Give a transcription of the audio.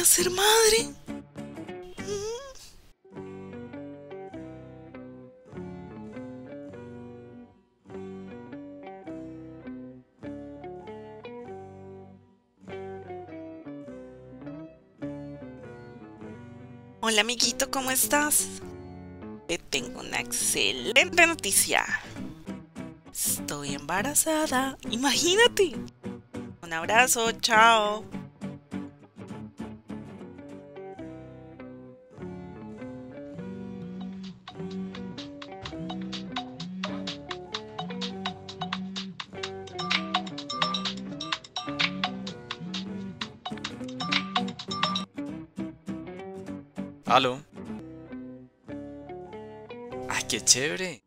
a ser madre. Hola amiguito, ¿cómo estás? Te tengo una excelente noticia. Estoy embarazada. Imagínate. Un abrazo, chao. ¿Aló? ¡Ay, qué chévere!